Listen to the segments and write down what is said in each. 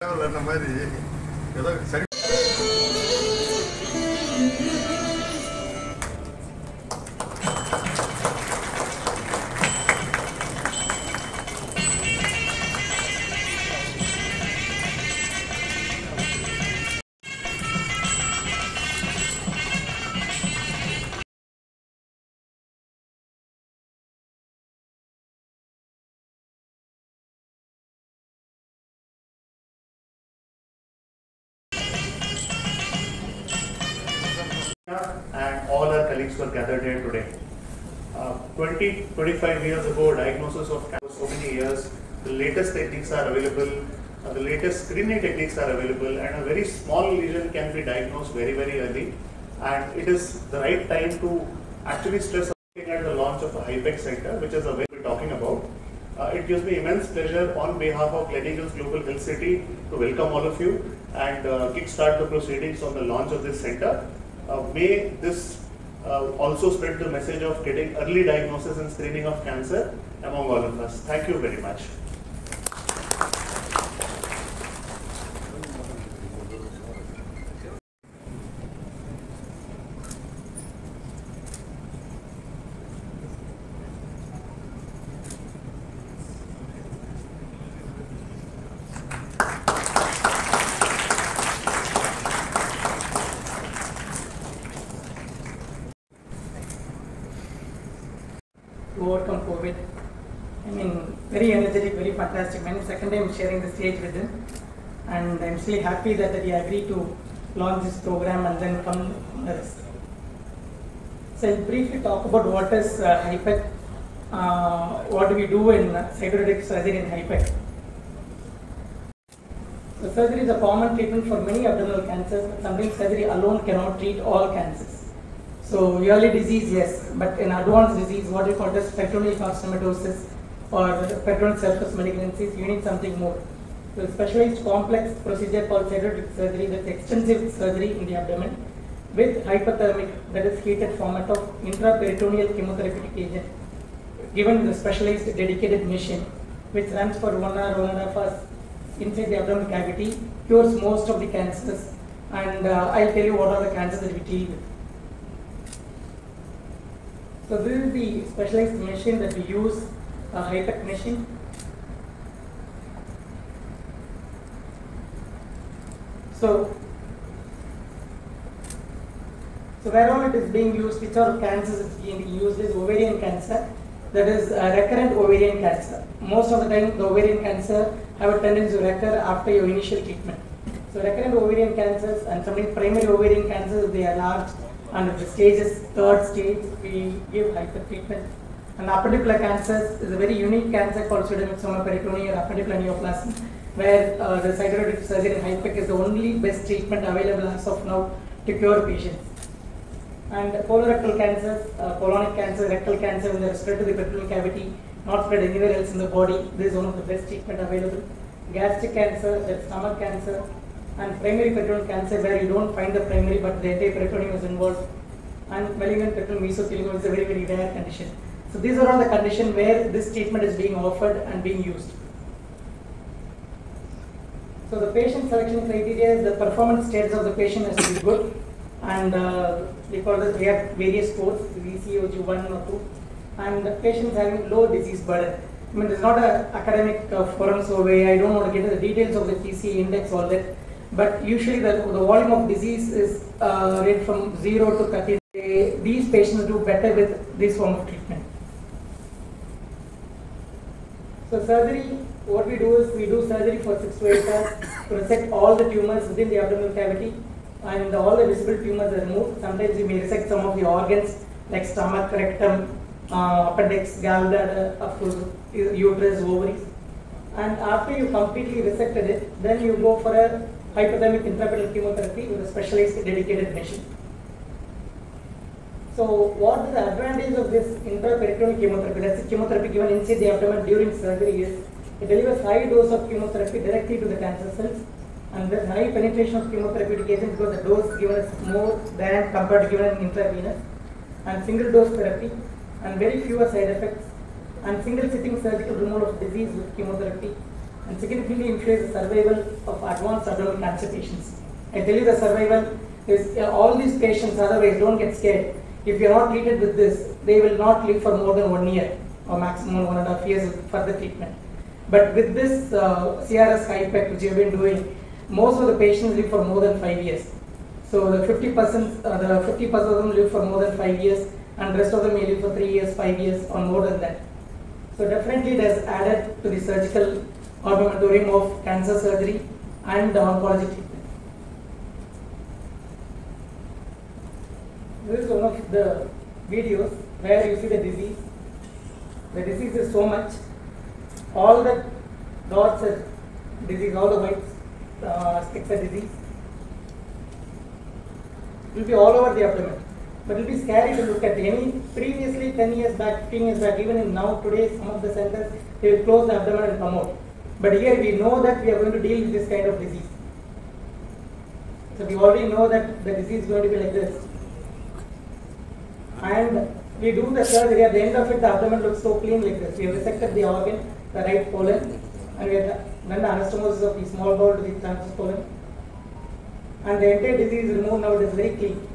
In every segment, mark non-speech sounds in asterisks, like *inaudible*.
அண்ணன் மாதிரி ஏதோ சரி gathered here today. Uh, 20, 25 years ago, diagnosis of cancer, so many years, the latest techniques are available, uh, the latest screening techniques are available, and a very small lesion can be diagnosed very, very early. And it is the right time to actually stress at the launch of a HIPEC center, which is a way we're talking about. Uh, it gives me immense pleasure on behalf of Gleneagles Global Health City to welcome all of you and uh, kickstart the proceedings on the launch of this center. Uh, may this uh, also spread the message of getting early diagnosis and screening of cancer among all of us. Thank you very much. to overcome COVID. I mean, very energetic, very fantastic man. Second time sharing the stage with him. And I'm still happy that he agreed to launch this program and then come rest. So I'll briefly talk about what is uh, HIPEC, uh, what do we do in cytoreductive surgery in HIPEC. So surgery is a common treatment for many abdominal cancers, but sometimes surgery alone cannot treat all cancers. So early disease, yes, but in advanced disease, what we call as peritoneal carcinomatosis or peritoneal surface malignancies, you need something more. A specialized complex procedure called cytoreductive surgery, that's extensive surgery in the abdomen with hyperthermic, that is heated format of intraperitoneal chemotherapeutic agent given the specialized dedicated machine which runs for one hour, one and a half hours inside the abdominal cavity, cures most of the cancers and uh, I'll tell you what are the cancers that we deal with. So this is the specialized machine that we use, a high-tech machine. So, so where all it is being used, which are cancers it's being used is ovarian cancer, that is uh, recurrent ovarian cancer. Most of the time the ovarian cancer have a tendency to recur after your initial treatment. So recurrent ovarian cancers and sometimes primary ovarian cancers, they are large and the stages, third stage, we give HIPEC treatment. And appendicular cancer is a very unique cancer called pseudomyxoma peritonei appendicular neoplasm, where uh, the cytoreductive surgery in HIPEC is the only best treatment available as of now to cure patients. And colorectal cancer, uh, colonic cancer, rectal cancer, when they spread to the peritoneal cavity, not spread anywhere else in the body, this is one of the best treatment available. Gastric cancer, stomach cancer, and primary peritoneal cancer where you don't find the primary but the entire peritoneum is involved and malignant peritoneal mesothelioma is a very very rare condition. So these are all the conditions where this treatment is being offered and being used. So the patient selection criteria is the performance status of the patient has to be good and uh, because we have various scores, ECOG 1 or 2 and the patients having low disease burden. I mean, it's not an academic uh, forum survey. I don't want to get into the details of the TCA index all that. But usually the, the volume of disease is uh, from 0 to 30. These patients do better with this form of treatment. So surgery, what we do is we do surgery for 6 to 8 hours to resect all the tumors within the abdominal cavity and all the visible tumors are removed. Sometimes we may resect some of the organs like stomach, rectum, uh, appendix, gallbladder, of course, uterus, ovaries. And after you completely resected it, then you go for a hyperthermic intraperitoneal chemotherapy with a specialized dedicated machine. So what is the advantage of this intraperitoneal chemotherapy? That's the chemotherapy given inside the abdomen during surgery is it delivers high dose of chemotherapy directly to the cancer cells and there's high penetration of chemotherapeutic agent because the dose given is more than compared to given in intravenous and single dose therapy and very fewer side effects and single sitting surgical removal of disease with chemotherapy and significantly increase the survival of advanced abdominal cancer patients. I tell you the survival is uh, all these patients otherwise don't get scared. If you are not treated with this, they will not live for more than one year or maximum one and a half years with further treatment. But with this uh, CRS HIPEC which you have been doing, most of the patients live for more than five years. So the 50 percent, uh, the 50 percent of them live for more than five years, and rest of them may live for three years, five years, or more than that. So definitely it has added to the surgical armamentarium of cancer surgery and oncology treatment. This is one of the videos where you see the disease. The disease is so much. All the dots are disease, all the white uh, sticks are disease. It will be all over the abdomen. But it will be scary to look at any previously 10 years back, 15 years back, even in now today some of the centers they will close the abdomen and come out. But here we know that we are going to deal with this kind of disease. So we already know that the disease is going to be like this. And we do the surgery, at the end of it the abdomen looks so clean like this. We have resected the organ, the right colon, and we have done the anastomosis of the small bowel to the transverse colon. And the entire disease is removed now, it is very clean.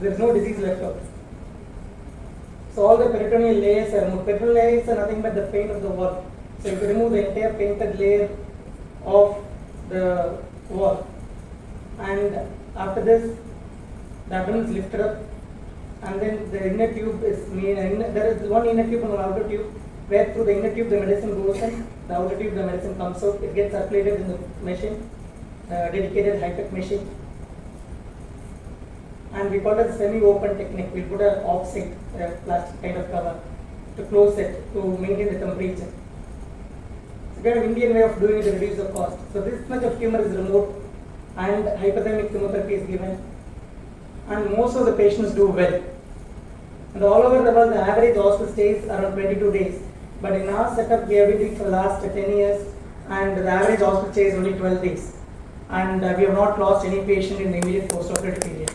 There is no disease left out. So all the peritoneal layers are removed. Peritoneal layers are nothing but the paint of the wall. So you remove the entire painted layer of the wall, and after this, the abdomen is lifted up, and then the inner tube is made. Inner, there is one inner tube and one outer tube, where through the inner tube the medicine goes in, the outer tube the medicine comes out. It gets circulated in the machine, uh, dedicated HIPEC machine and we call it a semi-open technique. We put a oxide uh, plastic kind of cover to close it to maintain the temperature. It's a kind of Indian way of doing it to reduce the cost. So this much of tumor is removed and hyperthermic chemotherapy is given and most of the patients do well. And all over the world the average hospital stays around 22 days. But in our setup we have been for the last 10 years and the average hospital stay is only 12 days. And uh, we have not lost any patient in the immediate post-operative period.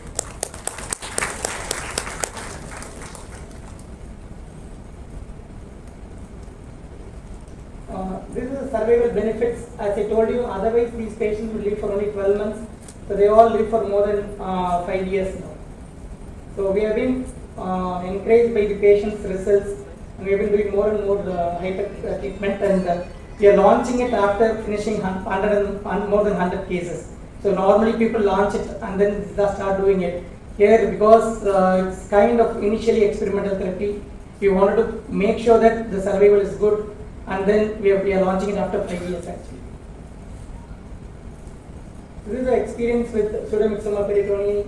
Uh, this is the survival benefits. As I told you, otherwise these patients will live for only 12 months. So they all live for more than uh, 5 years now. So we have been uh, encouraged by the patients' results and we have been doing more and more uh, uh, treatment and uh, we are launching it after finishing 100 and, more than 100 cases. So normally people launch it and then start doing it. Here because uh, it's kind of initially experimental therapy, we wanted to make sure that the survival is good and then we are, we are launching it after 5 years actually. This is the experience with pseudomyxoma peritonei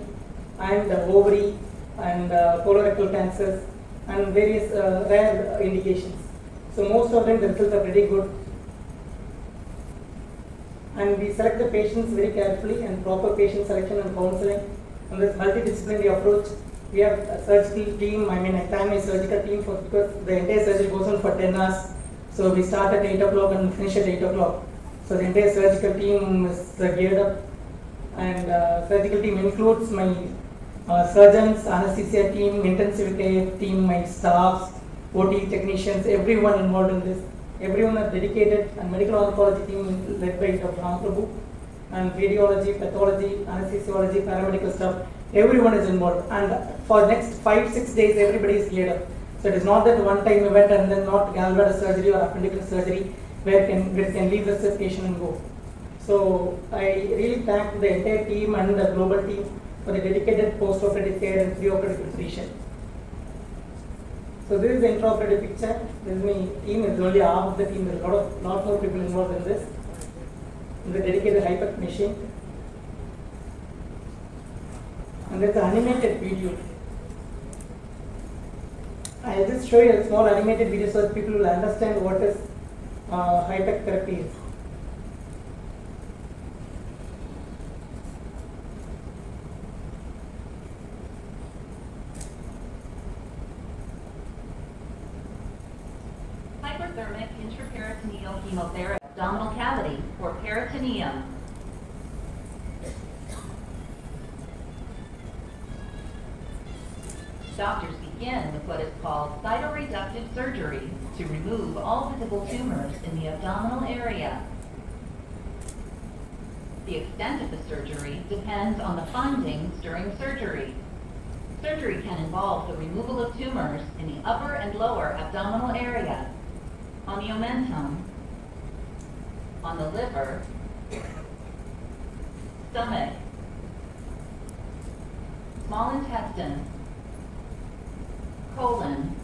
and ovary and uh, colorectal cancers and various uh, rare indications. So most of them the results are pretty good. And we select the patients very carefully and proper patient selection and counseling. And this multidisciplinary approach, we have a surgical team. I mean, I thank my surgical team for because the entire surgery goes on for 10 hours. So we start at 8 o'clock and finish at 8 o'clock. So the entire surgical team is uh, geared up and uh, surgical team includes my uh, surgeons, anesthesia team, intensive care team, my staffs, OT technicians, everyone involved in this. Everyone are dedicated and medical oncology team led by Dr. Ram Prabhu and radiology, pathology, anesthesiology, paramedical staff. Everyone is involved and for next five, six days everybody is geared up. So it is not that one time event and then not gallbladder surgery or appendicitis surgery where can, can leave the patient and go. So I really thank the entire team and the global team for the dedicated post-operative care and pre-operative nutrition. So this is the intraoperative picture. This is my team. It's only half of the team. There's a lot of lot more people involved in this. The dedicated HIPEC machine. And there's an animated video. I'll just show you a small animated video so that people will understand what is uh, HIPEC therapy is. Hyperthermic intraperitoneal chemotherapy, abdominal cavity, or peritoneum. Doctors begin with what is called cytoreductive surgery to remove all visible tumors in the abdominal area. The extent of the surgery depends on the findings during surgery. Surgery can involve the removal of tumors in the upper and lower abdominal area, on the omentum, on the liver, stomach, small intestine, colon,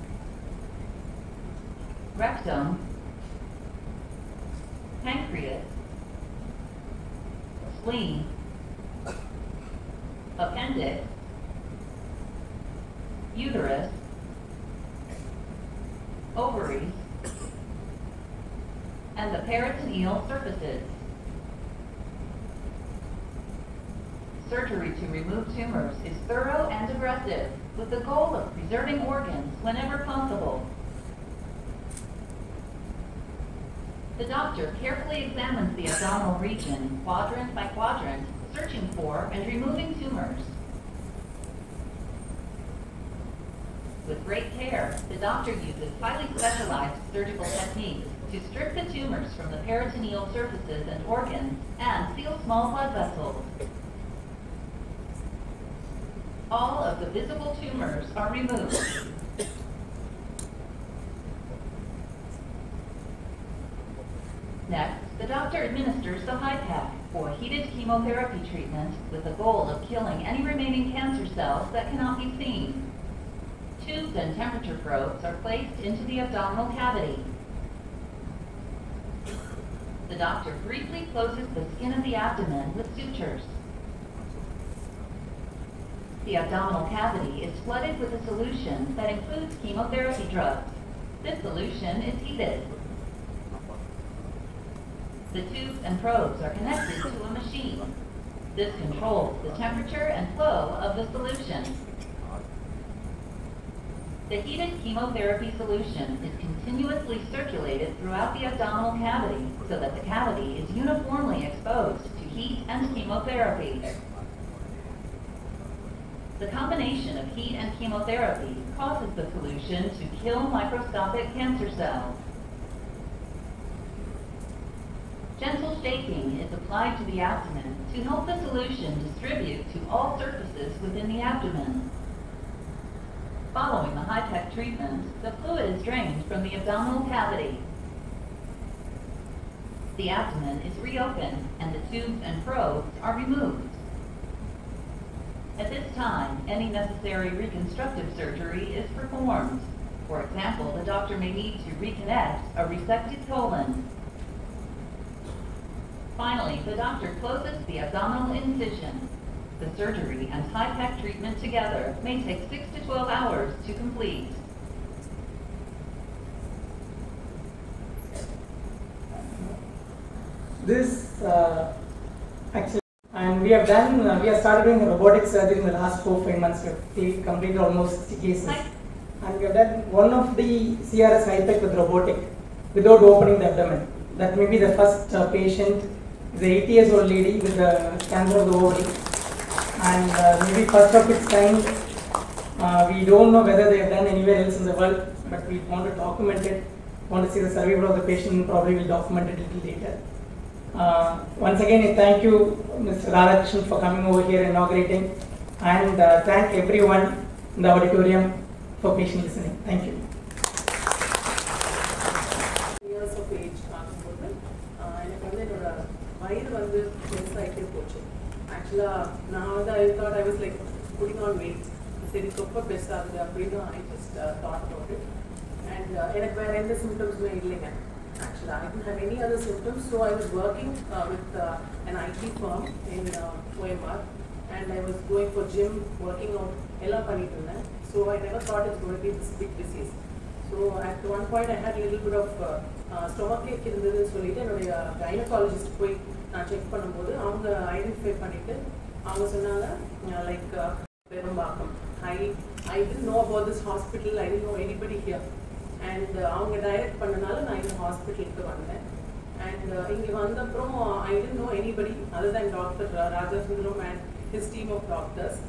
rectum, pancreas, spleen, appendix, uterus, ovaries, and the peritoneal surfaces. Surgery to remove tumors is thorough and aggressive, with the goal of preserving organs whenever possible. The doctor carefully examines the abdominal region, quadrant by quadrant, searching for and removing tumors. With great care, the doctor uses highly specialized surgical techniques to strip the tumors from the peritoneal surfaces and organs and seal small blood vessels. All of the visible tumors are removed. Next, the doctor administers the HIPEC for heated chemotherapy treatment with the goal of killing any remaining cancer cells that cannot be seen. Tubes and temperature probes are placed into the abdominal cavity. The doctor briefly closes the skin of the abdomen with sutures. The abdominal cavity is flooded with a solution that includes chemotherapy drugs. This solution is heated. The tubes and probes are connected to a machine. This controls the temperature and flow of the solution. The heated chemotherapy solution is continuously circulated throughout the abdominal cavity so that the cavity is uniformly exposed to heat and chemotherapy. The combination of heat and chemotherapy causes the solution to kill microscopic cancer cells. Gentle shaking is applied to the abdomen to help the solution distribute to all surfaces within the abdomen. Following the HIPEC treatment, the fluid is drained from the abdominal cavity. The abdomen is reopened and the tubes and probes are removed. At this time, any necessary reconstructive surgery is performed. For example, the doctor may need to reconnect a resected colon. Finally, the doctor closes the abdominal incision. The surgery and HIPEC treatment together may take 6 to 12 hours to complete. This uh, we have done, uh, we have started doing robotic surgery in the last four, five months. We have completed almost 60 cases. Hi. And we have done one of the CRS HIPEC with robotic without opening the abdomen. That may be the first uh, patient, the a 80 years old lady with the cancer of the ovary. And uh, maybe first of its kind, uh, we don't know whether they have done anywhere else in the world, but we want to document it. Want to see the survival of the patient, probably will document it a little later. Uh, once again, I thank you, Mr. Radhakrishnan, for coming over here inaugurating, and uh, thank everyone in the auditorium for patient listening. Thank you. Years of age பார்க்கும்போது ஆஹ் எனக்கு வந்து என்னோட வயிறு வந்து பெருசாகிட்டே போச்சு ஆக்சுவலாக நான் வந்து I thought I was like pudding on wait சரி ரொம்ப பெருசாகுது அப்படின்னு I just thought about it and எனக்கு வேற எந்த சிம்டம்ஸுமே இல்லைங்க ஆக்சுவலாக I don't have any other symptoms so I was working with an ID form in OMR and I was going for gym, working out, எல்லாம் பண்ணிட்டு இருந்தேன் so I never thought it's code B this big disease so at one point I had little bit of stomach ஏக் இருந்ததுன்னு சொல்லிட்டு என்னுடைய gynaecologist போய் நான் check பண்ணும்போது அவங்க ஐடென்டிஃபை பண்ணிட்டு அவங்க சொன்னாங்க like Perumbakkam I I didn't know about this hospital I didn't know anybody here and அவங்க டைரக்ட் பண்ணனால நான் இந்த ஹாஸ்பிட்டலுக்கு வந்தேன் அண்ட் இங்கே வந்தப்புறம் I didn't know anybody other than doctor Raja Sundaram and his team of doctors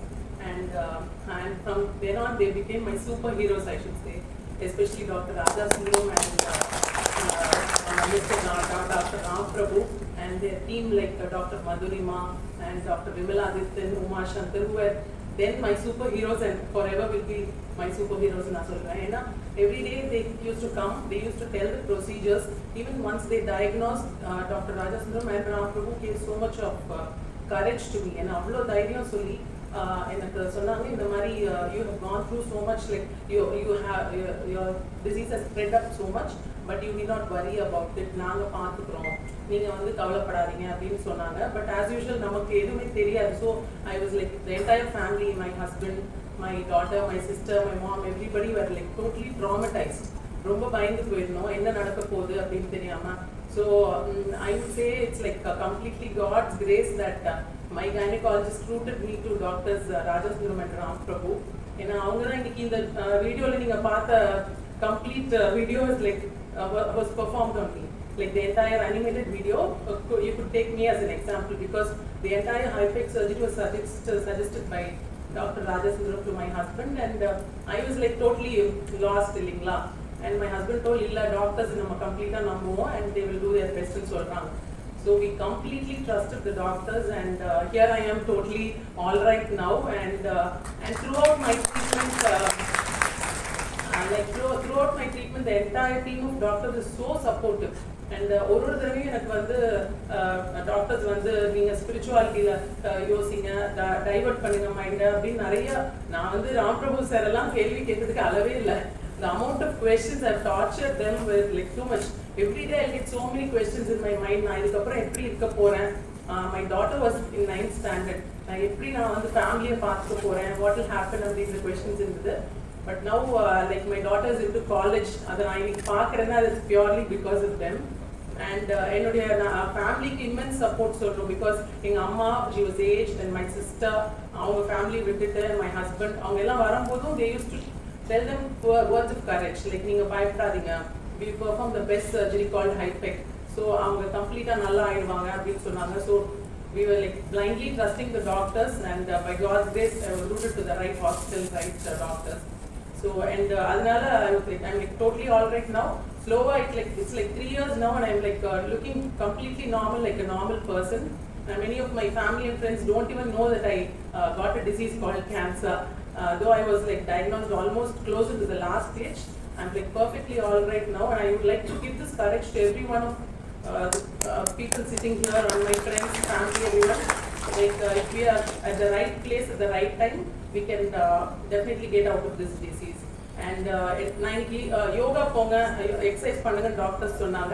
And, uh, and from then on, they became my superheroes, I should say, especially Dr. Raja Sundaram and uh, uh, Mr. Ra- Dr. Ram Prabhu and their team like uh, Dr. Madhurima and Dr. Vimala Adityan, Uma Shankar, who were then my superheroes and forever will be my superheroes in Asulra. Every day they used to come, they used to tell the procedures. Even once they diagnosed, uh, Dr. Raja Sundaram and Ram Prabhu gave so much of uh, courage to me. And அவ்வளோ தைரியம் சொல்லி uh, எனக்கு சொன்னாங்க இந்த மாதிரி uh, you have gone through so much like you you have your, your disease has spread up so much but you need not worry about it நாங்க பார்த்துக்கிறோம் நீங்க வந்து கவலைப்படாதீங்க அப்படின்னு சொன்னாங்க பட் ஆஸ் யூஷுவல் நமக்கு எதுவுமே தெரியாது so I was like the entire family my husband my daughter, my sister, my mom, everybody were like totally traumatized. ரொம்ப பயந்து போயிருந்தோம். என்ன நடக்க போகுது அப்படின்னு தெரியாம. So I would say it's like completely God's grace that my gynaecologist routed me to doctors Rajasundaram and Ram Prabhu ஏன்னா அவங்க தான் இன்னைக்கு இந்த uh, வீடியோவில் நீங்கள் பார்த்த complete video is like was perform only like the entire animated video, uh, you could take me as an example because the entire HIPEC surgery was suggested by Dr. Rajasundaram to my husband and uh, I was like totally lost இல்லைங்களா and my husband told இல்ல doctors நம்ம கம்ப்ளீட்டா நம்புவோம் and they will do their best ன்னு சொல்றாங்க so we completely trusted the doctors and uh, here I am totally all right now and uh, and throughout my treatment uh, uh, like through- throughout my treatment, even the entire team of doctor is so supportive and ஒரு ஒரு தடவையும் எனக்கு வந்து uh, doctors வந்து நீங்க ஸ்பிரிச்சுவாலிட்டியில் uh, யோசிங்க divert பண்ணுங்க மைண்ட் அப்படின்னு நிறைய நான் வந்து ராம் பிரபு சார் எல்லாம் கேள்வி கேட்கறதுக்கு அளவே இல்லை. The amount of questions I've tortured them with like too much. Every day I get so many questions in my mind. நான் இதுக்கப்புறம் எப்படி இருக்க போறேன்? My daughter was in ninth standard நான் எப்படி நான் வந்து ஃபேமிலியை பார்த்துக்க போறேன்? வாட் will ஹேப்பன் அப்படின்ற கொஸ்டின்ஸ் இருந்தது. But now like my daughters in to college அதை நான் இன்னைக்கு பார்க்குறேன்னா அது purely because of them and என்னுடைய ஃபேமிலிக்கு இம்மென்ஸ் சப்போர்ட் சொல்கிறோம் பிகாஸ் எங்கள் அம்மா she was age and my sister அவங்க ஃபேமிலி விட்டுட்டு மை ஹஸ்பண்ட் அவங்க எல்லாம் வரும்போதும் they use to tell them words of courage like நீங்கள் பயப்படாதீங்க we perform the best surgery called ஹைபெக் so அவங்க கம்ப்ளீட்டாக நல்லா ஆயிடுவாங்க அப்படின்னு சொன்னாங்க so we were like blindly trusting the doctors and uh, by God's grace I was rooted to the right hospital, right uh, doctors. So and uh, Alnala, I was like, I'm like totally all right now. Slower, it's like it's like three years now, and I'm like uh, looking completely normal, like a normal person. And many of my family and friends don't even know that I uh, got a disease called cancer. Uh, though I was like diagnosed almost closer to the last stage, I'm like perfectly all right now, and I would like to give this courage to every one of uh, the uh, people sitting here, and my friends, family, everyone. Like uh, if we are at the right place at the right time, we can uh, definitely get out of this disease. And uh, it- நான் இன்னைக்கு யோகா போங்க exercise பண்ணுங்க doctors சொன்னாங்க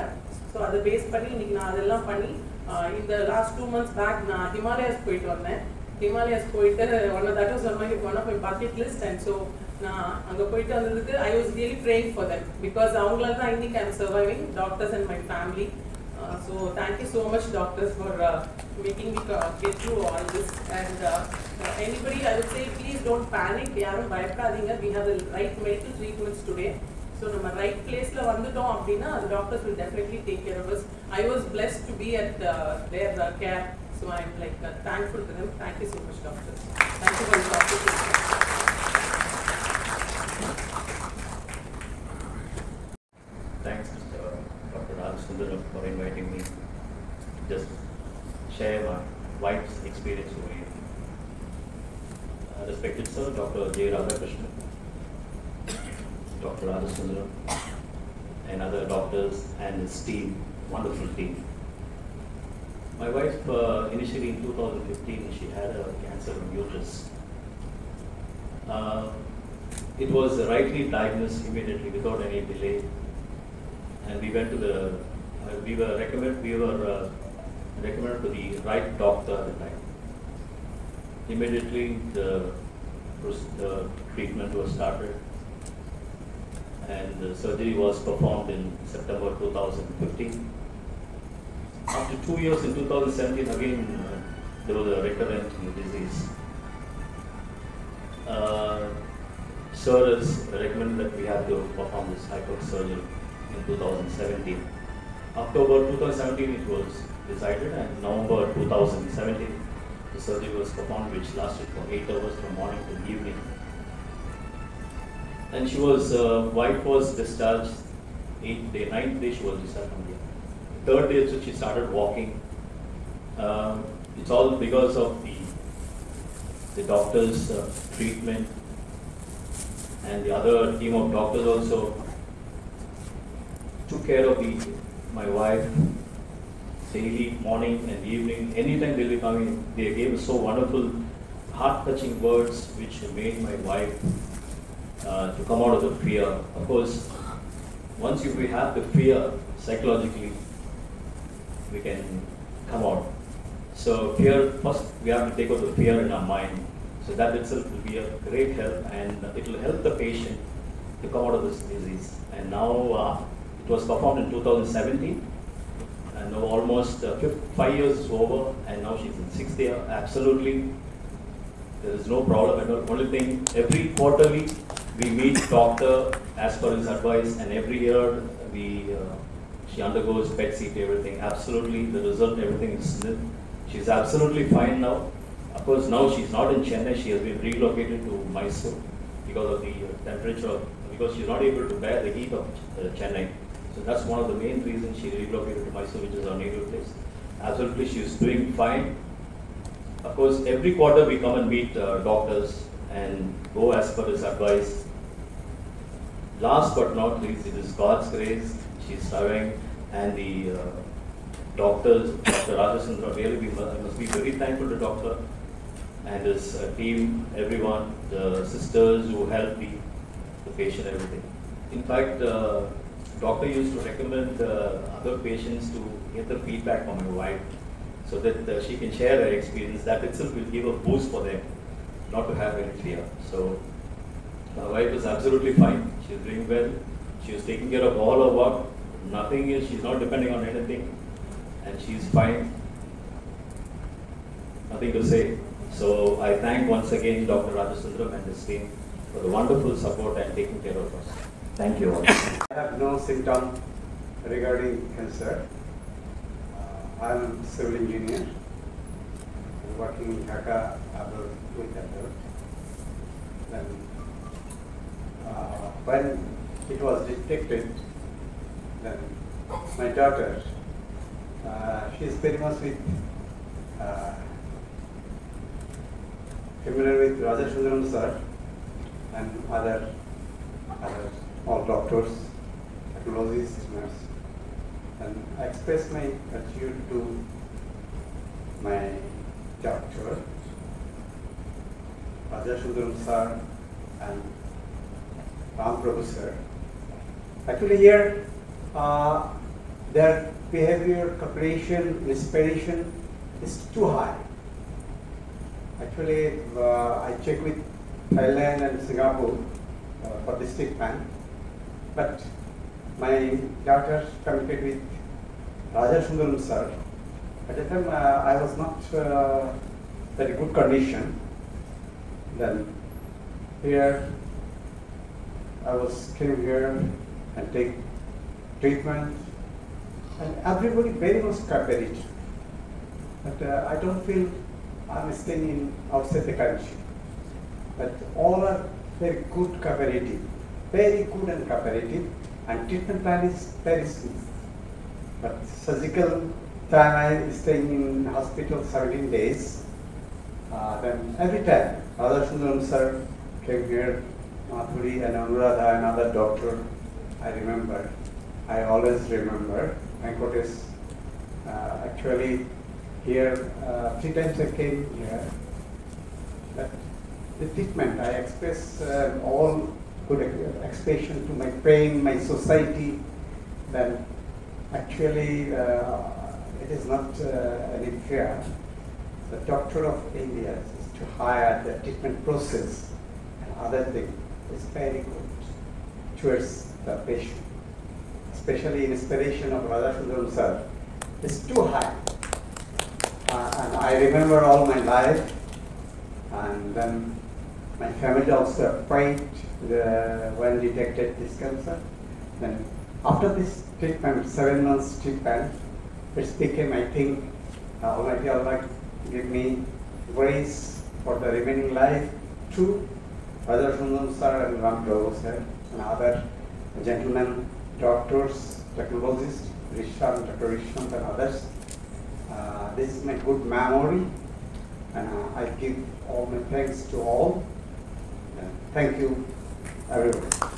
so அதை base பண்ணி இன்னைக்கு நான் அதெல்லாம் பண்ணி uh, இந்த லாஸ்ட் டூ மந்த்ஸ் பேக் நான் ஹிமாலயாஸ் போயிட்டு வந்தேன் ஹிமாலயாஸ் போயிட்டு one that was one my one of my bucket list and so நான் அங்கே போயிட்டு வந்ததுக்கு I was really praying for that because அவங்களால தான் இன்னைக்கு I'm surviving doctors and my family Uh, so thank you so much, doctors, for uh, making me uh, get through all this. And uh, uh, anybody, I would say, please don't panic. யாரும் பயப்படாதீங்க. We have the right medical treatments today. So நம்ம right placeல வந்துட்டோம் அப்படின்னா the doctors will definitely take care of us. I was blessed to be at uh, their uh, care. So I'm like uh, thankful to them. Thank you so much, doctors. Thank you for this opportunity. For inviting me to just share my wife's experience with here. Uh, Respected sir, Dr. J. Radhakrishnan, Dr. Raj Sundaram, and other doctors and his team, wonderful team. My wife, uh, initially in 2015, she had a cancer of uterus. Uh, It was rightly diagnosed immediately without any delay and we went to the, we were recommend, we were uh, recommended to the right doctor at the time. Immediately, the, the treatment was started and the surgery was performed in September 2015. After two years in 2017, again, uh, there was a recurrent disease. Uh, Sir has recommended that we have to perform this HIPEC surgery in 2017. October 2017 it was decided and November 2017 The surgery was performed, which lasted for eight hours from morning to evening. And she was, uh, wife was discharged eighth day, ninth day she was discharged from here. Third day, so she started walking. Um, it's all because of the the doctor's uh, treatment and the other team of doctors also took care of the, my wife daily, morning and evening. Anytime they'll be coming, they gave so wonderful, heart-touching words which made my wife uh, to come out of the fear. Of course, once you we have the fear psychologically, we can come out. So fear, first we have to take out the fear in our mind. So that itself will be a great help and it will help the patient to come out of this disease. And now uh, it was performed in 2017 and now almost uh, five years is over and now she's in sixth year. Absolutely, there is no problem at all. Only thing, every quarterly we meet doctor as per his advice and every year we, uh, she undergoes PET CT, everything. Absolutely, the result, everything is nil. She's absolutely fine now. Of course, now she's not in Chennai, she has been relocated to Mysore because of the uh, temperature, because she's not able to bear the heat of uh, Chennai. So that's one of the main reasons she relocated to Mysore, which is our native place. Absolutely, she's doing fine. Of course, every quarter we come and meet uh, doctors and go as per his advice. Last but not least, it is God's grace. She's surviving, and the uh, doctors, Dr. Rajasundra, really we must, must be very thankful to the doctor and his uh, team, everyone, the sisters who helped the, the patient, everything. In fact, uh, doctor used to recommend uh, other patients to get the feedback from my wife so that uh, she can share her experience. That itself will give a boost for them, not to have any fear. So my wife is absolutely fine. She's doing well. She is taking care of all her work. Nothing is, she's not depending on anything. And she's fine. Nothing to say. So I thank once again Dr. Rajasundram and his team for the wonderful support and taking care of us. Thank you. *laughs* I have no symptom regarding cancer. Uh, I am civil engineer, working in Dhaka, Abel, with Abel. Then, uh, when it was detected, then my daughter, uh, she is very much with, uh, familiar with Rajasundram sir and other, other all doctors, technologists, nurse. And I express my gratitude to my doctor, Rajasundram sir and Ram sir. Actually here, uh, their behavior, cooperation, inspiration is too high. Actually, uh, I checked with Thailand and Singapore uh, for this treatment, but my daughter communicated with Raja Sundaram sir. At the time, uh, I was not uh, very good condition. Then here, I was came here and take treatment, and everybody very much cooperated. But uh, I don't feel I'm staying in outside the country. But all are very good cooperative, very good and cooperative, and treatment plan is very smooth. But surgical time I staying in hospital 17 days. Uh, then every time, Radha Sundaram sir came here, Madhuri and Anuradha, another doctor, I remember. I always remember. Venkatesh, uh, actually, here, uh, three times I came here. But the treatment, I express uh, all good expression to my pain, my society, then actually uh, it is not uh, any fear. The doctor of India is to hire the treatment process and other thing is very good towards the patient. Especially in inspiration of Radha Sundaram sir is too high. Uh, and I remember all my life, and then my family also afraid the, when detected this cancer. Then after this treatment, seven months treatment, it became, I think, uh, Almighty Allah give me grace for the remaining life to Raja Sundam sir and Ram sir and other gentlemen, doctors, technologists, Rishant, Dr. Rishant and others. Uh, this is my good memory and uh, I give all my thanks to all. Uh, thank you, everyone.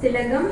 c'est la gomme